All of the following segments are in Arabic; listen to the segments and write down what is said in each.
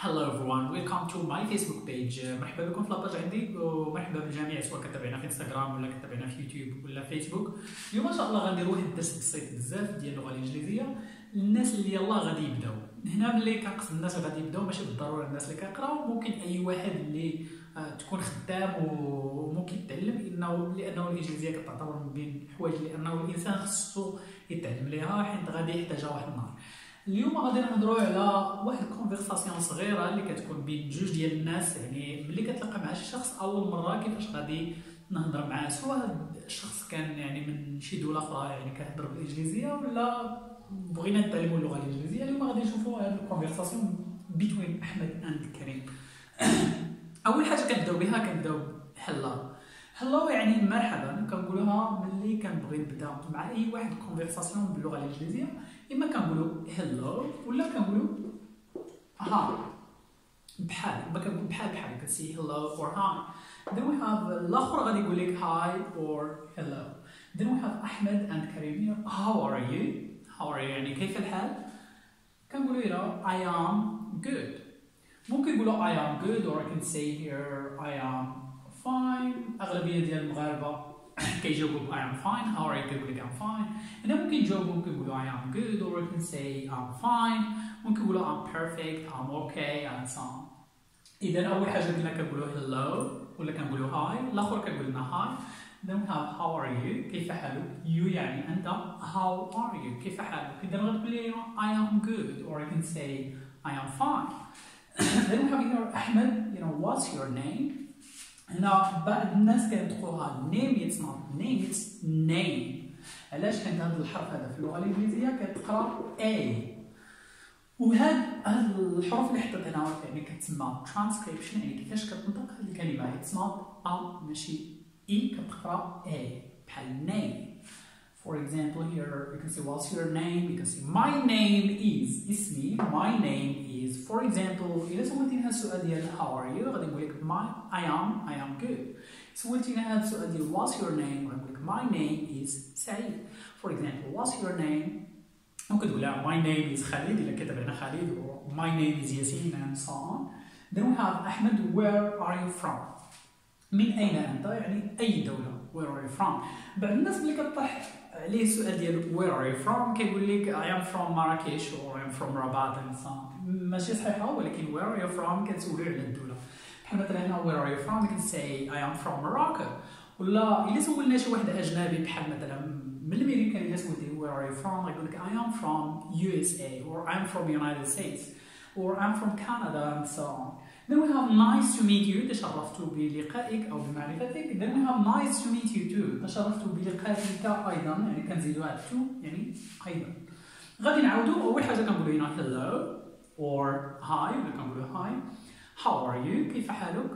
Hello everyone, welcome to my Facebook page. مرحبا بكم في لاباج عندي ومرحبا بالجميع سواء كتابعنا في انستغرام ولا كتابعنا في يوتيوب ولا فيسبوك. اليوم إن شاء الله غندير واحد الدرس بسيط بزاف ديال اللغة الإنجليزية للناس اللي يلاه غادي يبداو. هنا ملي كنقصد الناس غادي يبداو ماشي بالضرورة الناس اللي كيقراو ممكن أي واحد اللي آه، تكون خدام وممكن يتعلم لأنه لأنه الإنجليزية كتعتبر من بين الحوايج لأنه الإنسان خصو يتعلم ليها حيت غادي يحتاجها واحد النهار. اليوم غادي نهضروا على واحد ال conversation صغيرة اللي كتكون بين جوج ديال الناس يعني ملي كتلقى مع شي شخص أول مرة كيفاش غادي نهضر معاه؟ سواء الشخص كان يعني من شي دولة أخرى يعني كيهضر بالإنجليزية ولا بغينا نتعلموا اللغة الإنجليزية اليوم غادي نشوفوا هذه ال conversation بين أحمد and كريم. أول حاجة كنبداو بها كنبداو hello hello يعني مرحبا كنقولوها ملي كنبغي نبدا مع أي واحد conversation باللغة الإنجليزية. إما كنقولوا hello ولا كنقولوا hi بحال إما كنقول بحال بحال كت say hello or hi then we have الآخر غادي يقول لك hi or hello then we have أحمد and كريم. How are you? How are you? يعني كيف الحال؟ كنقولوا هنا I am good. ممكن يقولوا I am good or I can say here I am fine. أغلبية ديال المغاربه كيجاوبوا I am fine how are you كيقول لك I'm fine هنا ممكن يجاوبوا ممكن يقولوا I am good or you can say I'm fine ممكن يقولوا I'm perfect I'm okay and so on اذا اول حاجه قلنا كنقولوا hello ولا كنقولوا hi الاخر كنقول لنا hi then we have how are you كيف حالك you يعني انت how are you كيف حالك اذا غتقول لي I am good or I can say I am fine then we have here احمد you know what's your name هنا بعض الناس كينطقوها name not name it's name علاش كان هذا الحرف هذا في اللغة الإنجليزية كتقرأ A وهاد هاد الحروف اللي حطيت هنا يعني كتسمى ترانسكريبشن يعني كيفاش كتنطق هاد الكلمة it's not a ماشي اي كتقرأ اي بحال name For example, here you can say, what's your name? You can say, my name is اسمي. My name is, example, إذا سولتيني السؤال ديال how are you غادي نقول لك my I am I am good. سولتيني هذا السؤال ديال what's your name غادي نقول لك my name is سعيد. For example, what's your name? ممكن تقول لها my name is خالد إذا كتب خالد or my name is ياسين and so on. Then we have أحمد where are you from? من أين أنت؟ يعني أي دولة where are you from؟ بعض الناس اللي كطرح عليه السؤال ديال where are you from كيقول لك I am from Marrakesh or I am from Rabat and so on. ماشي صحيحة ولكن where are you from كتسولو على الدولة بحال مثلا هنا where are you from you can say I am from Morocco ولا إلا سولنا شي واحد أجنبي بحال مثلا من الأمريكان إلا سولتيه where are you from غيقول لك I am from USA or I'm from United States or I'm from Canada and so on Then we have nice to meet you تشرفت بلقائك أو بمعرفتك Then we have nice to meet you too تشرفت بلقائك أيضا يعني كنزيدو هاد to يعني أيضا غادي نعاودو أول حاجة كنقولو هنا hello or hi ولا كنقولو hi How are you كيف حالك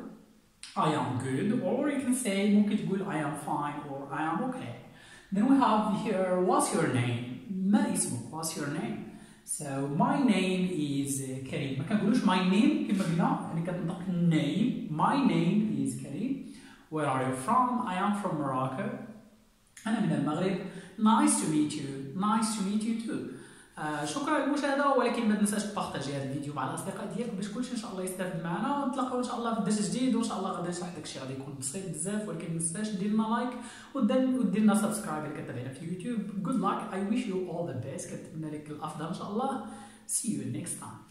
I am good or you can say ممكن تقول I am fine or I am okay Then we have here what's your name ما اسمك what's your name So my name is uh, كريم ما كنقولوش my name كما قلنا يعني كتنطق name my name is كريم Where are you from? I am from Morocco. أنا من المغرب. To meet you. Nice to meet you too. آه شكرا للمشاهدة. ولكن ما تنساش تبارطاجي هذا الفيديو مع الأصدقاء ديالك باش كلشي إن شاء الله يستافد معنا. ونتلاقاو إن شاء الله في درس جديد وإن شاء الله غادي نشرح داكشي غادي يكون بسيط بزاف. ولكن ما تنساش دير لنا like ودير لنا subscribe اللي كتابعنا في يوتيوب. Good luck. I wish you all the best. كنتمنى لك الأفضل إن شاء الله. See you next time.